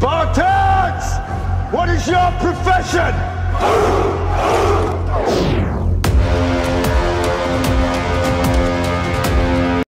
Spartans! What is your profession?